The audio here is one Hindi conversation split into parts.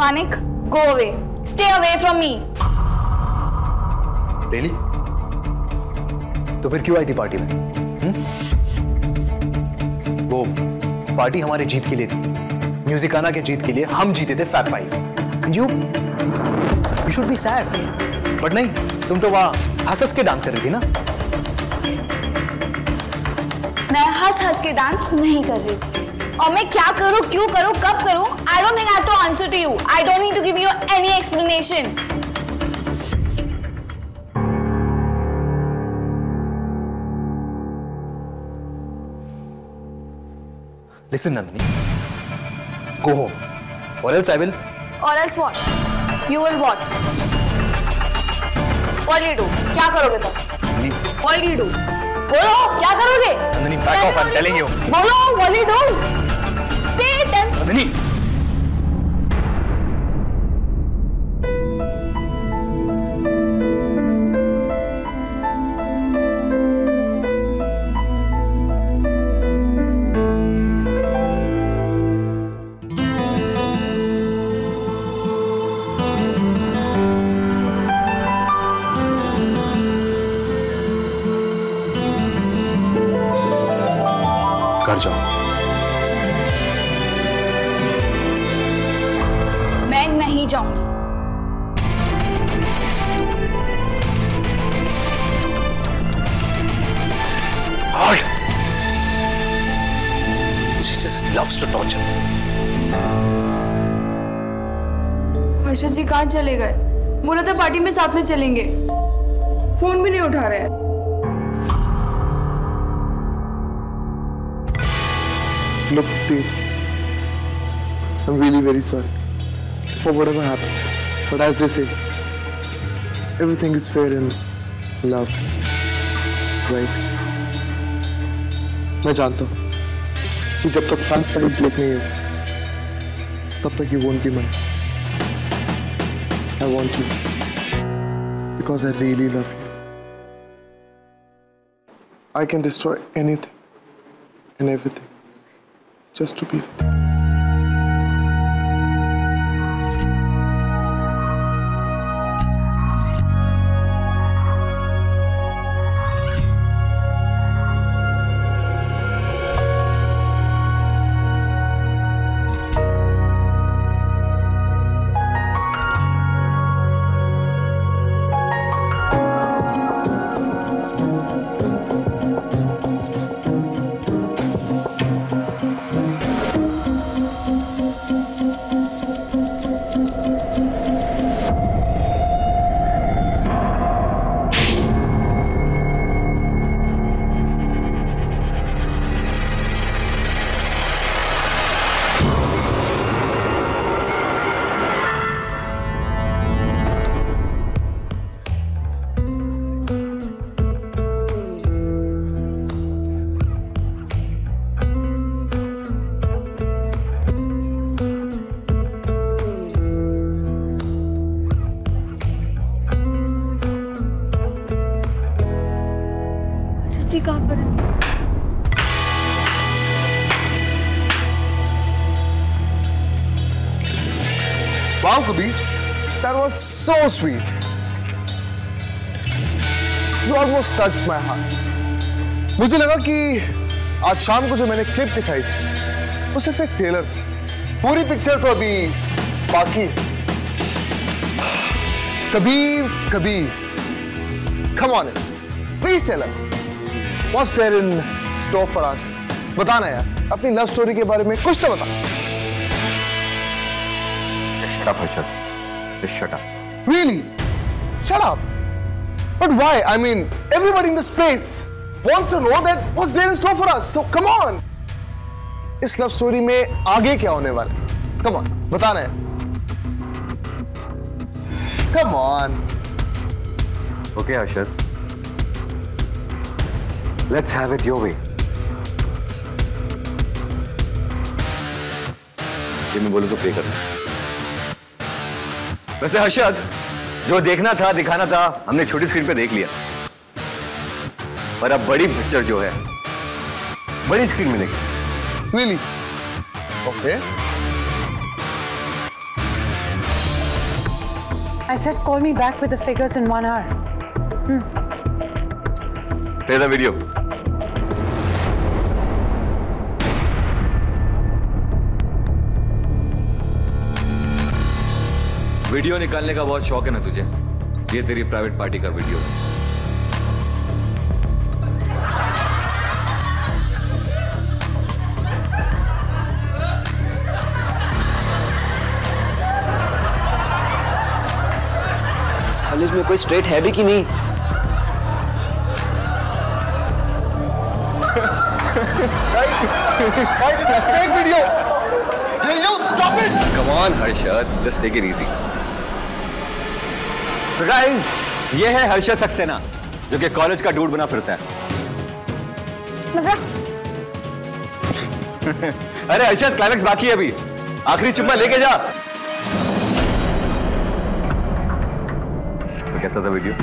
Manik, go away. Stay away from me. Really तो फिर क्यों आई थी पार्टी में? हुँ? वो पार्टी हमारे जीत के लिए थी। म्यूजिकाना के जीत के लिए हम जीते थे fat five you you should be sad but नहीं तुम तो वहाँ हंस हंस के डांस कर रही थी ना? मैं हंस हंस के डांस नहीं कर रही थी। और मैं क्या करूँ क्यों करूँ कब करूँ I don't think I have to answer to you I don't need to give you any explanation listen Nandini go home or else I will or else what you will what what you do क्या करोगे तुम? व्हाट यू डू बोलो क्या करोगे? Back off I am telling you बोलो what you do say it Nandini नहीं जाऊँगी loves to हर्षद जी कहाँ चले गए? बोला था पार्टी में साथ में चलेंगे। फ़ोन भी नहीं उठा रहे। हैं Look, dear. I'm really very sorry. for whatever happened. But as they say, everything is fair in love, right? मैं जानता हूँ कि जब तक फैक्ट टाइम क्लिक नहीं हो तब तक you won't be mine I want you because I really love you I can destroy anything and everything just to be with you. बच्ची कहाँ पर है? वाओ कभी that was so sweet you almost touch my heart मुझे लगा कि आज शाम को जो मैंने क्लिप दिखाई थी वो सिर्फ़ एक टेलर पूरी पिक्चर तो अभी बाकी Kabir Kabir come please tell her What's there in store for us? बताना यार अपनी लव स्टोरी के बारे में कुछ तो बता। Shut up in the space wants to know that what's there in store come on इस लव स्टोरी में आगे क्या होने वाले कम ऑन बता रहे come on okay Harshad Let's have it your way. ये मैं बोलूँ तो पे करना वैसे हर्षद जो देखना था दिखाना था हमने छोटी स्क्रीन पे देख लिया पर अब बड़ी पिक्चर जो है बड़ी स्क्रीन में देखें Really? Okay. I said call me back with the figures in one hour. Hmm. Play the video. Video निकालने का बहुत शौक है ना तुझे ये तेरी प्राइवेट पार्टी का वीडियो है इस कॉलेज में कोई स्ट्रेट है भी कि नहीं Guys, it's a fake video. Yo, yo, stop it. Come on, Harshad. Just take it easy. Guys ये है हर्षद सक्सेना जो कि कॉलेज का डूड बना फिरता है। अरे हर्षद क्लाइमेक्स बाकी है अभी। आखिरी चुम्मा लेके जा। तो कैसा था वीडियो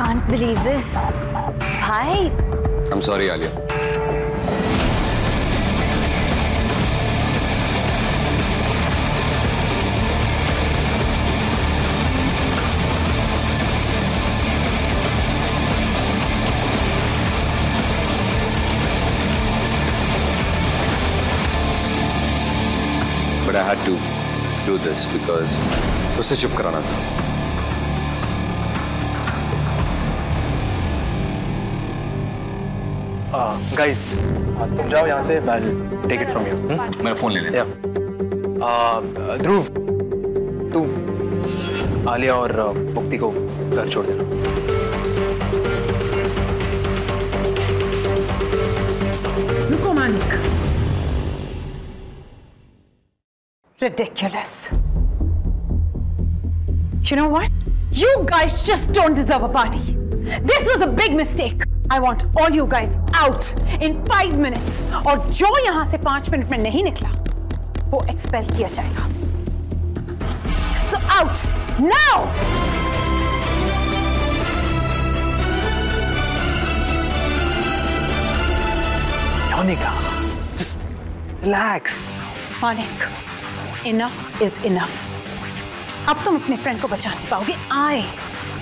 can't believe this. भाई I am sorry Alia But I had to do this because उसे चुप कराना था। गाइस तुम जाओ यहाँ से मैं टेक इट फ्रॉम यू मेरा फ़ोन ले ले या ध्रुव तू आलिया और मुक्ति को घर छोड़ देना। रुको Ridiculous. You know what? You guys just don't deserve a party. This was a big mistake. I want all you guys out in five minutes. और जो यहां से पांच मिनट में नहीं निकला वो एक्सपेल किया जाएगा So out now! Yonika, just relax. Manik Enough is enough अब तुम अपने फ्रेंड को बचा नहीं पाओगे I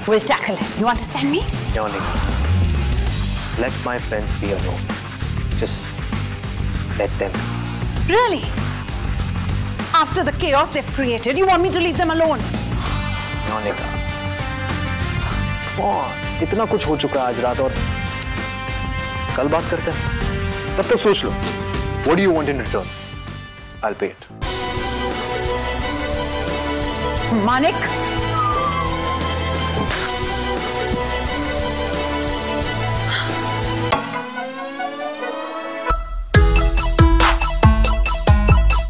will tackle you understand me let my friends be alone. Just let them. Really? After the chaos they've created, you want me to leave them alone? Yonika. Oh, इतना कुछ हो चुका आज रात और कल बात करते हैं तब तो सोच लो What do you want in return? I'll pay it. Manik,